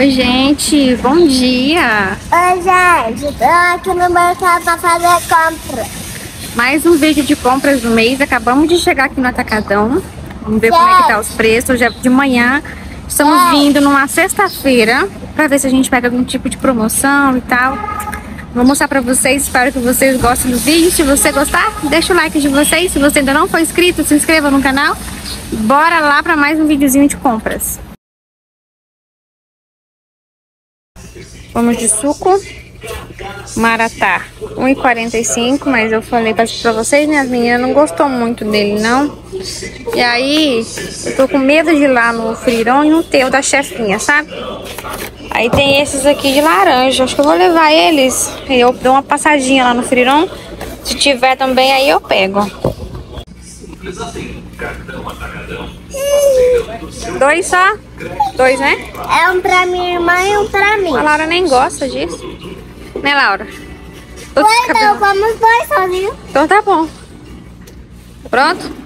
Oi, gente, bom dia! Oi, gente, tô aqui no mercado pra fazer compra. Mais um vídeo de compras do mês. Acabamos de chegar aqui no Atacadão. Vamos ver como é que tá os preços. Hoje é de manhã. Estamos vindo numa sexta-feira pra ver se a gente pega algum tipo de promoção e tal. Vou mostrar pra vocês, espero que vocês gostem do vídeo. Se você gostar, deixa o like de vocês. Se você ainda não for inscrito, se inscreva no canal. Bora lá pra mais um videozinho de compras. Vamos de suco. Maratá, 1,45, mas eu falei pra, vocês, né? As meninas não gostou muito dele, não. E aí, eu tô com medo de ir lá no Friron e não ter o da chefinha, sabe? Aí tem esses aqui de laranja, acho que eu vou levar eles. Eu dou uma passadinha lá no Friron. Se tiver também, aí eu pego. Dois só? Dois, né? É um pra minha irmã e um pra mim. A Laura nem gosta disso. Né, Laura? De então cabelo- eu como os dois sozinho. Então tá bom. Pronto?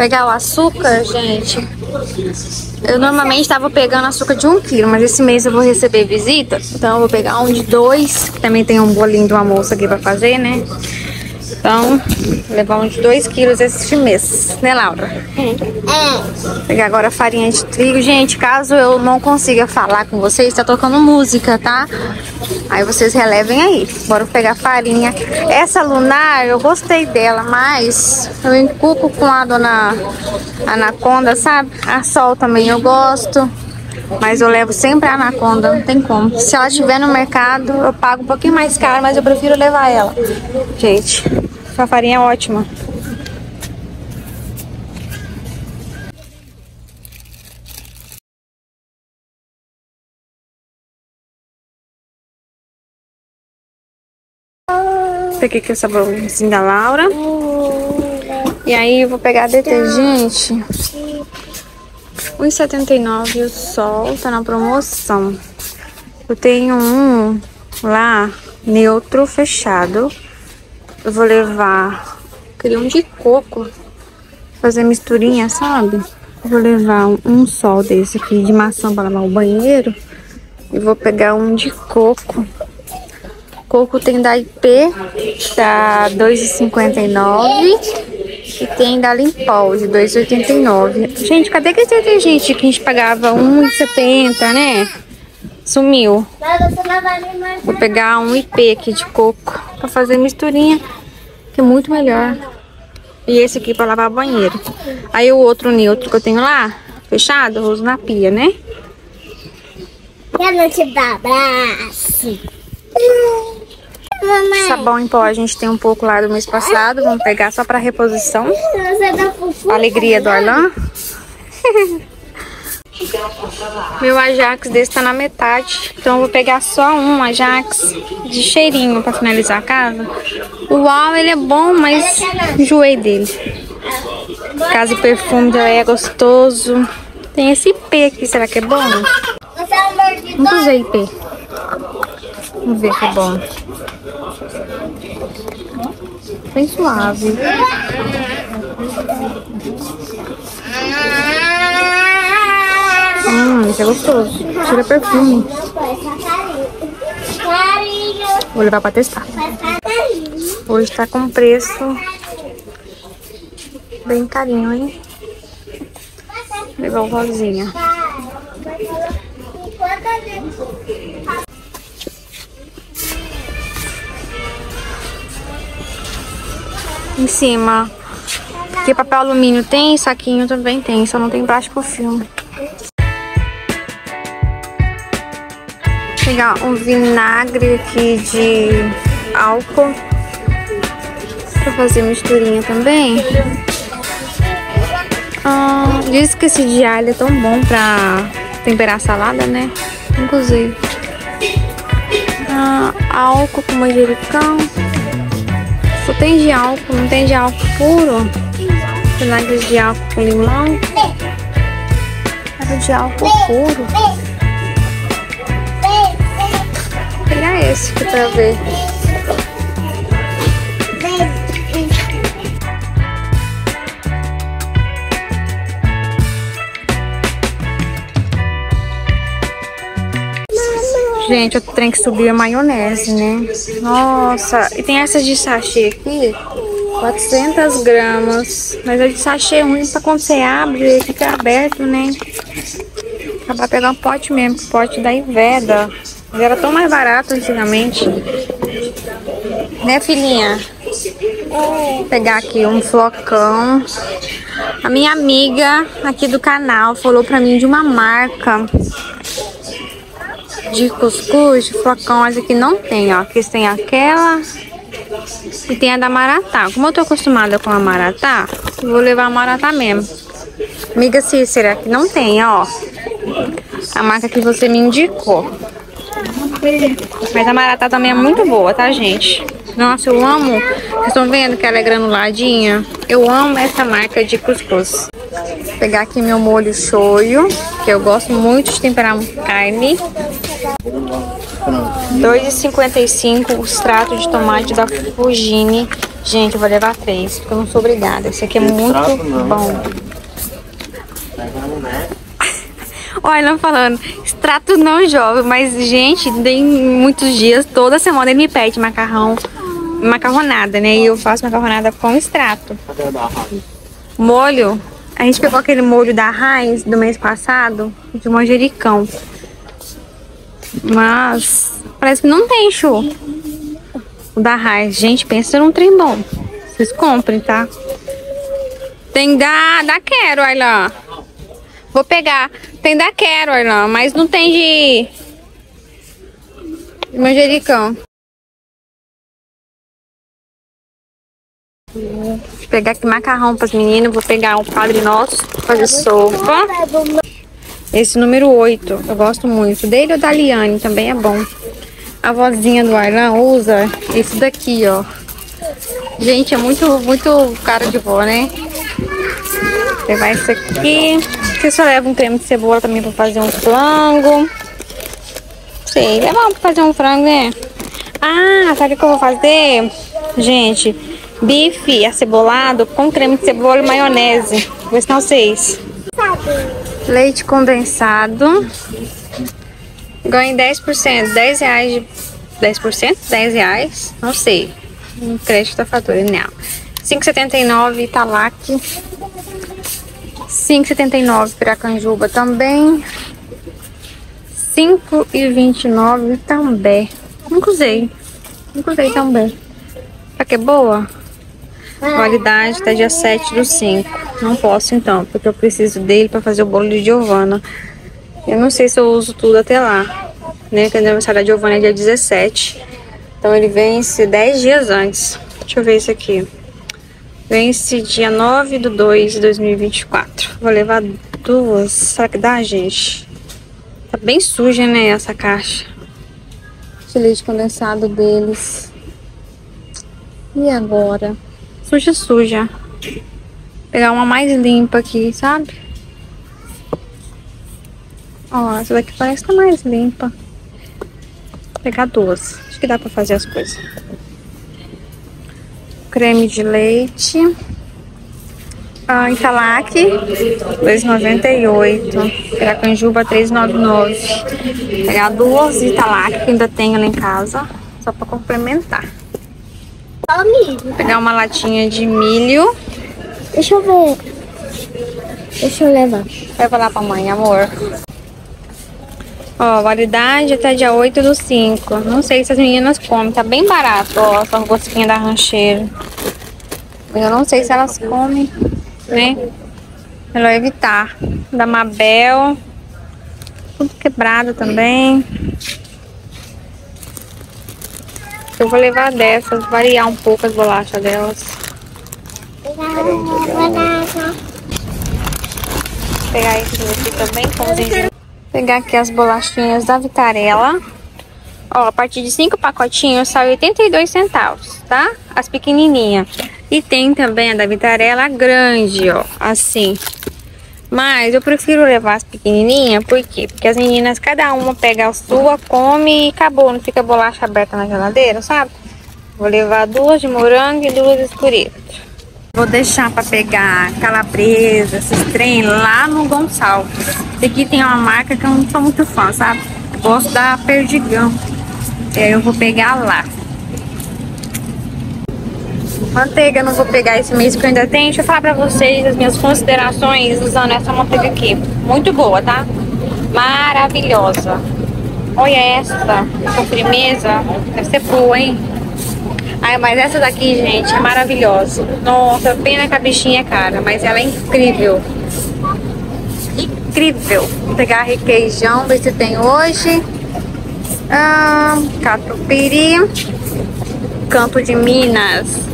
Pegar o açúcar, gente. Eu normalmente estava pegando açúcar de um quilo, mas esse mês eu vou receber visita, então eu vou pegar um de dois. Também tem um bolinho de uma moça aqui pra fazer, né? Então, levar um de dois quilos esse mês, né, Laura? É. Pegar agora a farinha de trigo. Gente, caso eu não consiga falar com vocês, tá tocando música, tá? Aí vocês relevem aí. Bora pegar a farinha. Essa lunar, eu gostei dela, mas eu encuco com a dona Anaconda, sabe? A sol também eu gosto. Mas eu levo sempre a Anaconda, não tem como. Se ela estiver no mercado, eu pago um pouquinho mais caro, mas eu prefiro levar ela. Gente, essa farinha é ótima. Peguei aqui o sabãozinho da Laura. E aí eu vou pegar detergente. 1,79 o sol tá na promoção. Eu tenho um lá, neutro, fechado. Eu vou levar, queria um de coco. Fazer misturinha, sabe? Eu vou levar um, um sol desse aqui de maçã para lavar o banheiro. E vou pegar um de coco. Coco tem da IP, tá 2,59 e tem da Limpol de 2,89. Gente, cadê aquele detergente que a gente pagava 1,70, né? Sumiu. Vou pegar um IP aqui de coco pra fazer misturinha, que é muito melhor. E esse aqui pra lavar banheiro. Aí o outro neutro que eu tenho lá, fechado, eu uso na pia, né? Não te dou abraço. Mamãe, Sabão em pó a gente tem um pouco lá do mês passado, vamos pegar só pra reposição. Alegria do Arlan. Meu Ajax desse tá na metade. Então eu vou pegar só um Ajax de cheirinho pra finalizar a casa. O Uau, ele é bom, mas enjoei dele. Casa e perfume dela é gostoso. Tem esse IP aqui, será que é bom? É. Nunca usei IP. Vamos ver se é bom. Bem suave. Hum, esse é gostoso. Tira perfume. Vou levar pra testar. Hoje tá com preço bem carinho, hein? Vou levar o rosinha. Em cima. Aqui papel alumínio tem, saquinho também tem, só não tem plástico filme. Pegar um vinagre aqui de álcool pra fazer misturinha também. Ah, diz que esse de alho é tão bom pra temperar salada, né? Usei. Ah, álcool com manjericão. Só tem de álcool, não tem de álcool puro. Vinagre de álcool com limão. Era de álcool puro. Vou pegar esse aqui pra ver. Gente, eu tenho que subir a maionese, né? Nossa, e tem essas de sachê aqui, 400 gramas. Mas a de sachê é ruim pra quando você abre, fica aberto, né? Acabar pegando um pote mesmo, pote da Iveda. Ele era tão mais barato antigamente. Né, filhinha? Vou pegar aqui um flocão. A minha amiga aqui do canal falou pra mim de uma marca de cuscuz, de flocão, essa aqui não tem, ó. Aqui tem aquela e tem a da Maratá. Como eu tô acostumada com a Maratá, vou levar a Maratá mesmo. Amiga Cícera, que não tem, ó. A marca que você me indicou. Mas a Maratá também é muito boa, tá, gente? Nossa, eu amo. Vocês estão vendo que ela é granuladinha? Eu amo essa marca de cuscuz. Vou pegar aqui meu molho shoyu, que eu gosto muito de temperar carne. 2,55 o extrato de tomate da Fugini. Gente, eu vou levar três, porque eu não sou obrigada. Esse aqui é muito bom. Olha, falando, extrato não jovem, mas, gente, tem muitos dias, toda semana ele me pede macarrão, macarronada, né? E eu faço macarronada com extrato. Molho, a gente pegou aquele molho da Heinz do mês passado, de manjericão. Mas parece que não tem show. O da Heinz. Gente, pensa num trem bom. Vocês comprem, tá? Tem da, da Quero, olha lá. Vou pegar. Tem da Quero, olha lá. Mas não tem de... de manjericão. Pegar aqui macarrão para as meninas. Vou pegar um Padre Nosso fazer sopa. Esse número 8, eu gosto muito. Dele ou da Liane, também é bom. A vozinha do Arlan usa esse daqui, ó. Gente, é muito, muito caro de vó, né? Vou levar esse aqui. Você só leva um creme de cebola também pra fazer um frango. Sei, bom pra fazer um frango, né? Ah, sabe o que eu vou fazer? Gente, bife acebolado com creme de cebola e maionese. Vou ensinar vocês. Leite condensado. Ganhei 10%. 10 reais de... 10%? 10 reais? Não sei. Um crédito da fatura, não. 5,79 Italac. 5,79 Piracanjuba também. 5,29 também. Nunca usei. Nunca usei também. Será que é boa? Validade até dia 7 do 5. Não posso então, porque eu preciso dele para fazer o bolo de Giovana. Eu não sei se eu uso tudo até lá, né? Que o aniversário da Giovana é dia 17. Então ele vence 10 dias antes. Deixa eu ver isso aqui. Vence dia 9 de 2 de 2024. Vou levar duas. Será que dá, gente? Tá bem suja, né, essa caixa. Esse leite condensado deles. E agora? Suja, suja. Pegar uma mais limpa aqui, sabe? Ó, essa daqui parece que tá mais limpa. Vou pegar duas. Acho que dá pra fazer as coisas. Creme de leite. Ah, Italac, 2,98. Piracanjuba, 3,99. Pegar duas Italac que ainda tenho lá em casa. Só pra complementar. Vou pegar uma latinha de milho. Deixa eu ver. Deixa eu levar. Leva lá pra mãe, amor. Ó, validade até dia 8 do 5. Não sei se as meninas comem. Tá bem barato, ó. Essa rosquinha da rancheira. Eu não sei se elas comem, né? Melhor evitar. Da Mabel. Tudo quebrado também. Eu vou levar dessas, variar um pouco as bolachas delas. pegar esse aqui também, pãozinho. Pegar aqui as bolachinhas da Vitarella. Ó, a partir de cinco pacotinhos sai 82 centavos, tá? As pequenininhas. E tem também a da Vitarella grande, ó, assim. Mas eu prefiro levar as pequenininhas, por quê? Porque as meninas, cada uma pega a sua, come e acabou. Não fica bolacha aberta na geladeira, sabe? Vou levar duas de morango e duas escuretas. Vou deixar para pegar calabresa, esses trem lá no Gonçalves. Esse aqui tem uma marca que eu não sou muito fã, sabe? gosto da Perdigão. E aí eu vou pegar lá. Manteiga não vou pegar esse mês que eu ainda tenho. Deixa eu falar pra vocês as minhas considerações usando essa manteiga aqui. Muito boa, tá? Maravilhosa. Olha essa, com firmeza. Deve ser boa, hein? Ai, mas essa daqui, gente, é maravilhosa. Nossa, pena que a bichinha é cara, mas ela é incrível. Incrível. Vou pegar requeijão, ver se tem hoje. Ah, catupiry. Canto de Minas.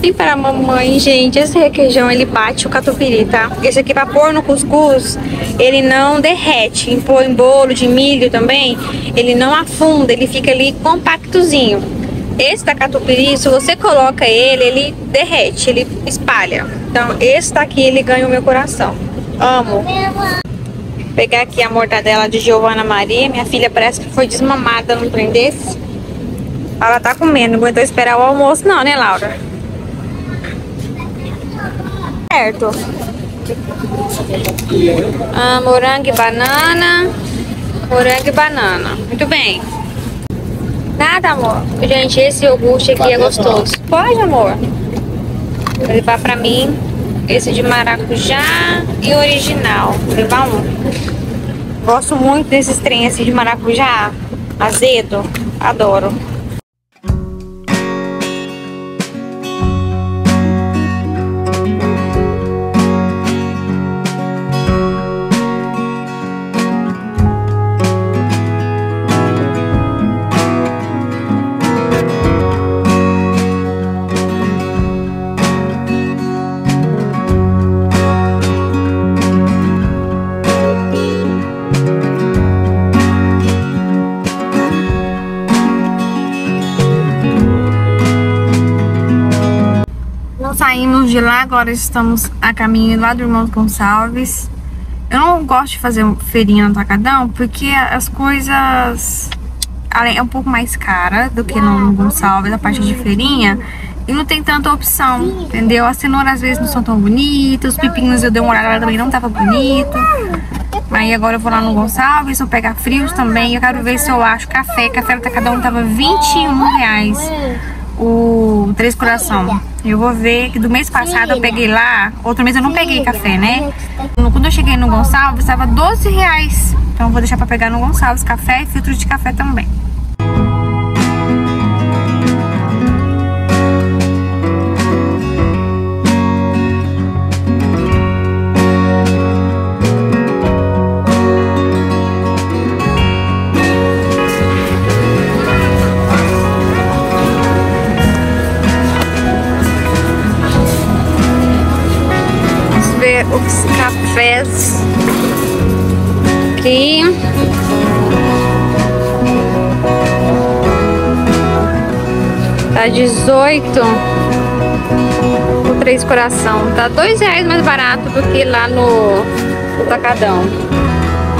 E para a mamãe, gente, esse requeijão ele bate o catupiry, tá? Esse aqui para pôr no cuscuz, ele não derrete. Em pôr em bolo de milho também, ele não afunda, ele fica ali compactozinho. Esse da catupiry, se você coloca ele, ele derrete, ele espalha. Então, esse daqui ele ganha o meu coração. Amo. Vou pegar aqui a mortadela de Giovana Maria. Minha filha parece que foi desmamada num trem desse. Ela tá comendo, não aguentou esperar o almoço não, né, Laura? Certo. Ah, morango e banana. Morango e banana. Muito bem. Nada, amor. Gente, esse iogurte aqui é gostoso. Pode, amor. Vou levar pra mim esse de maracujá e original. Vou levar um. Gosto muito desses trem assim de maracujá. Azedo. Adoro. Agora estamos a caminho lá do Irmão Gonçalves. Eu não gosto de fazer feirinha no Tacadão porque as coisas é um pouco mais cara do que no Gonçalves, a parte de feirinha. E não tem tanta opção, entendeu? As cenouras às vezes não são tão bonitas, os pepinos eu dei uma olhada também não tava bonito. Aí agora eu vou lá no Gonçalves, vou pegar frios também. Eu quero ver se eu acho café. Café no Tacadão tava 21 reais o Três Coração. Eu vou ver que do mês passado eu peguei lá, outro mês eu não peguei café, né? Quando eu cheguei no Gonçalves, estava 12 reais. Então eu vou deixar para pegar no Gonçalves café e filtro de café também. Aqui. Tá 18 o três coração. Tá dois reais mais barato do que lá no, no Tacadão.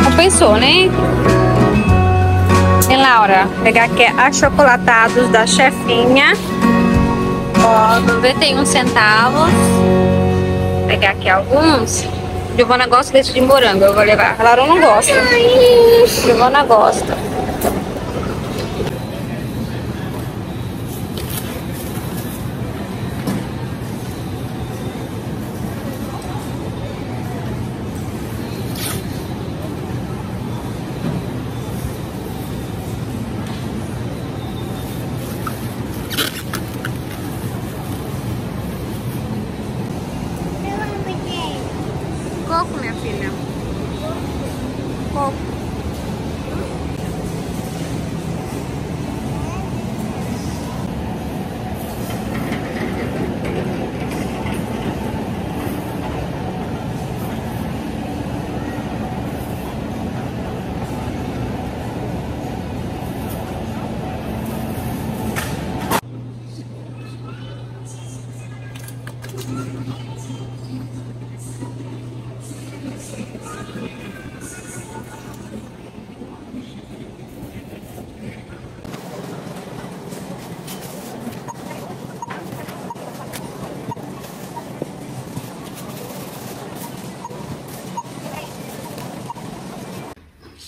Compensou, né? E Laura, pegar aqui achocolatados da chefinha. Ó, 91 centavos pegar aqui alguns. Giovana gosta desse de morango, eu vou levar. A Laura não gosta. Giovana gosta.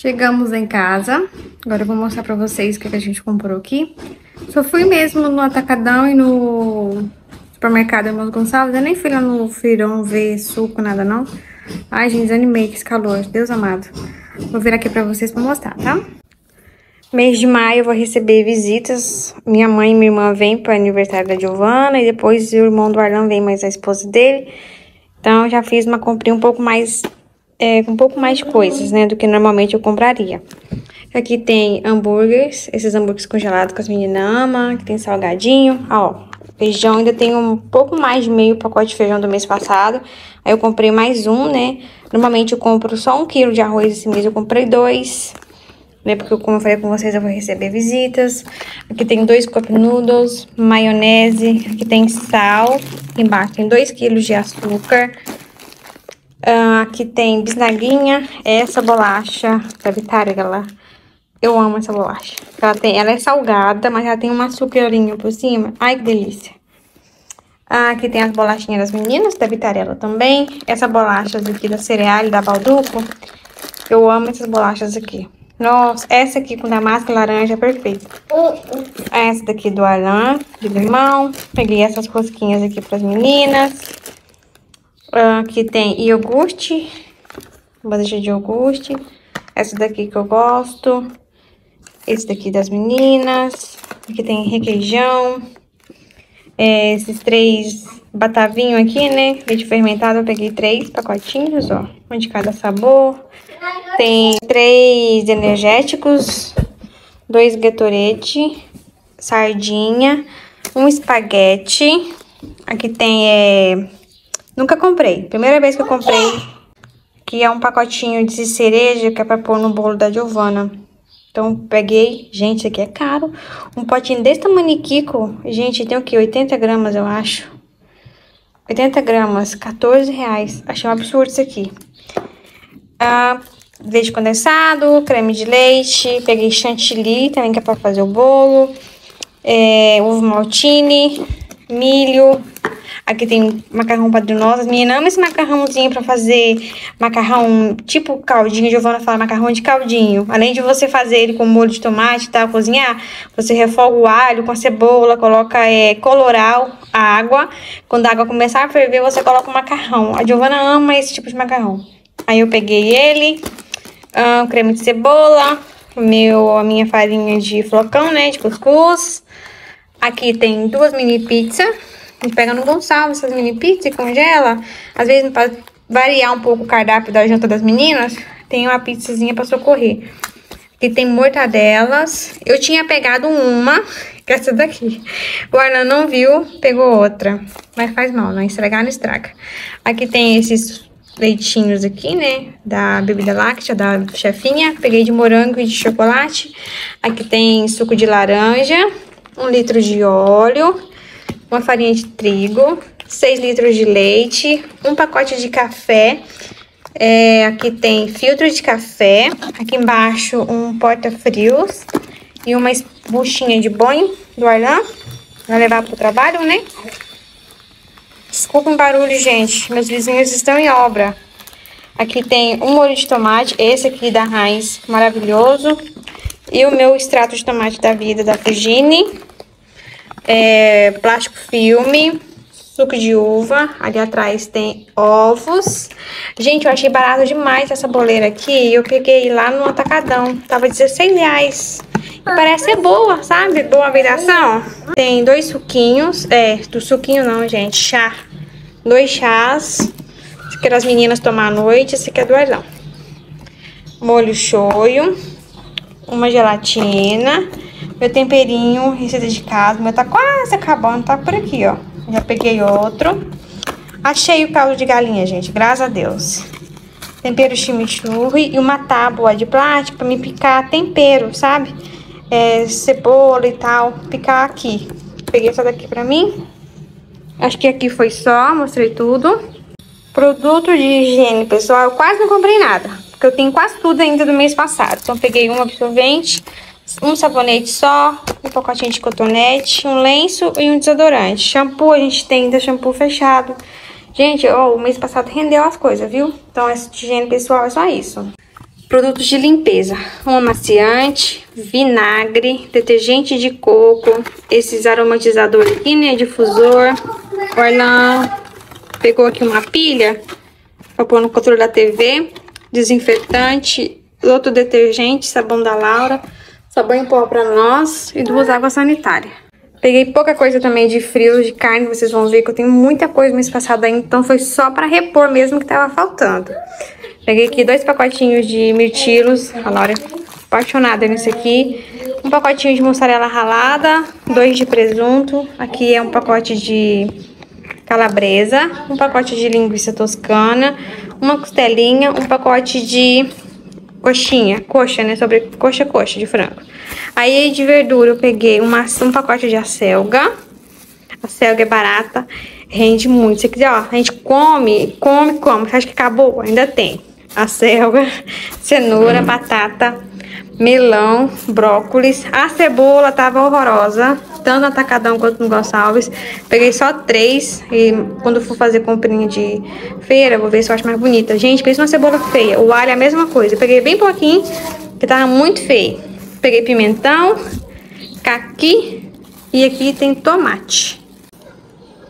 Chegamos em casa. Agora eu vou mostrar pra vocês o que, a gente comprou aqui. Só fui mesmo no Atacadão e no supermercado Irmãos Gonçalves. Eu nem fui lá no feirão ver suco, nada não. Ai, gente, desanimei com esse calor. Deus amado. Vou vir aqui pra vocês pra mostrar, tá? Mês de maio eu vou receber visitas. Minha mãe e minha irmã vêm para aniversário da Giovana. E depois o irmão do Arlan vem, mais a esposa dele. Então, eu já fiz uma comprinha um pouco mais é, com um pouco mais de coisas, né, do que normalmente eu compraria. Aqui tem hambúrgueres, esses hambúrgueres congelados que as meninas amam, que tem salgadinho, ah, ó, feijão, ainda tem um pouco mais de meio pacote de feijão do mês passado, aí eu comprei mais um, né, normalmente eu compro só um quilo de arroz esse mês, eu comprei dois, né, porque como eu falei com vocês, eu vou receber visitas, aqui tem dois cup noodles, maionese, aqui tem sal, embaixo tem dois quilos de açúcar, Uh, aqui tem bisnaguinha, essa bolacha da Vitarella. Eu amo essa bolacha. Ela, tem, ela é salgada, mas ela tem um açúcarinho por cima. Ai, que delícia. Uh, aqui tem as bolachinhas das meninas, da Vitarella também. Essa bolacha aqui da Cereal, da Balduco. Eu amo essas bolachas aqui. Nossa, essa aqui com damasco laranja é perfeita. Essa daqui do Alan, de limão. Peguei essas rosquinhas aqui para as meninas. Aqui tem iogurte, bandeja de iogurte. Essa daqui que eu gosto. Esse daqui das meninas. Aqui tem requeijão. É, esses três batavinhos aqui, né? Leite fermentado, eu peguei três pacotinhos, ó. Um de cada sabor. Tem três energéticos. Dois Gatorade. Sardinha. Um espaguete. Aqui tem... É, Nunca comprei. Primeira vez que eu comprei, que é um pacotinho de cereja que é pra pôr no bolo da Giovana. Então, peguei. Gente, aqui é caro. Um potinho desse tamanho, Kiko. Gente, tem o quê? 80 gramas, eu acho. 80 gramas, 14 reais. Achei um absurdo isso aqui. Ah, leite condensado, creme de leite. Peguei chantilly também, que é pra fazer o bolo. É, ovo maltine, milho, Aqui tem macarrão padrinosa. As meninas amam esse macarrãozinho pra fazer macarrão tipo caldinho. Giovana fala macarrão de caldinho. Além de você fazer ele com molho de tomate e tal, cozinhar, você refoga o alho com a cebola, coloca é, coloral, a água. Quando a água começar a ferver, você coloca o macarrão. A Giovana ama esse tipo de macarrão. Aí eu peguei ele, um, creme de cebola, meu, a minha farinha de flocão, né, de cuscuz. Aqui tem duas mini pizzas a gente pega no Gonçalves essas mini pizzas e congela. Às vezes, para variar um pouco o cardápio da janta das meninas, tem uma pizzazinha para socorrer. Aqui tem mortadelas. Eu tinha pegado uma, que é essa daqui. O Arlan não viu, pegou outra. Mas faz mal, não estragar, não estraga. Aqui tem esses leitinhos aqui, né? Da bebida láctea, da chefinha. Peguei de morango e de chocolate. Aqui tem suco de laranja. Um litro de óleo uma farinha de trigo, 6 litros de leite, um pacote de café. É, aqui tem filtro de café, aqui embaixo um porta-frios e uma buchinha de banho do Arlan. Vai levar pro trabalho, né? Desculpa o barulho, gente. Meus vizinhos estão em obra. Aqui tem um molho de tomate, esse aqui da Heinz, maravilhoso. E o meu extrato de tomate da vida da Fugine é, plástico filme, suco de uva. Ali atrás tem ovos. Gente, eu achei barato demais essa boleira aqui. Eu peguei lá no Atacadão. Tava 16 reais. E parece ser boa, sabe? Boa vibração. Tem dois suquinhos. É, do suquinho não, gente. Chá. Dois chás. Esse aqui é das meninas tomar à noite. Esse aqui é do. Molho shoyu. Uma gelatina. Meu temperinho, receita de casa, meu tá quase acabando, tá por aqui, ó. Já peguei outro. Achei o caldo de galinha, gente, graças a Deus. Tempero chimichurri e uma tábua de plástico pra me picar tempero, sabe? É, cebola e tal, picar aqui. Peguei essa daqui pra mim. Acho que aqui foi só, mostrei tudo. Produto de higiene, pessoal, eu quase não comprei nada. Porque eu tenho quase tudo ainda do mês passado. Então, peguei um absorvente, um sabonete só, um pacotinho de cotonete, um lenço e um desodorante. Shampoo, a gente tem ainda shampoo fechado. Gente, o mês passado rendeu as coisas, viu? Então, essa higiene pessoal é só isso. Produtos de limpeza. Um amaciante, vinagre, detergente de coco, esses aromatizadores aqui, né? Difusor. Orlan pegou aqui uma pilha pra pôr no controle da TV. Desinfetante, outro detergente, sabão da Laura, sabão em pó pra nós e duas águas sanitárias. Peguei pouca coisa também de frios de carne, vocês vão ver que eu tenho muita coisa mês passado ainda, então foi só pra repor mesmo que tava faltando. Peguei aqui dois pacotinhos de mirtilos, a Laura é apaixonada nisso aqui. Um pacotinho de mussarela ralada, dois de presunto, aqui é um pacote de calabresa, um pacote de linguiça toscana, uma costelinha, um pacote de coxinha, coxa, né, sobre coxa, coxa de frango. Aí de verdura eu peguei uma, um pacote de acelga. A acelga é barata, rende muito. Se quiser, ó, a gente come, come, come. Você acha que acabou? Ainda tem. Acelga, cenoura, batata, melão, brócolis. A cebola tava horrorosa, tanto no Atacadão quanto no Gonçalves. Peguei só três e quando for fazer comprinha de feira, vou ver se eu acho mais bonita. Gente, pensa uma cebola feia. O alho é a mesma coisa. Eu peguei bem pouquinho, que tava muito feio. Peguei pimentão, caqui e aqui tem tomate.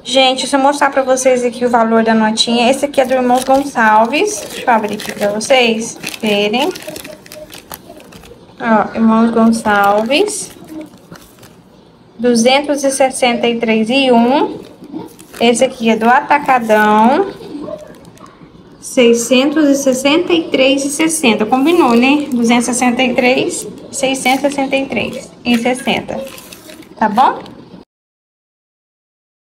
Gente, deixa eu mostrar pra vocês aqui o valor da notinha. Esse aqui é do Irmãos Gonçalves. Deixa eu abrir aqui pra vocês verem. Ó, Irmãos Gonçalves. 263 e 1. Esse aqui é do Atacadão. 663 e 60. Combinou, né? 263, 663 e 60. Tá bom?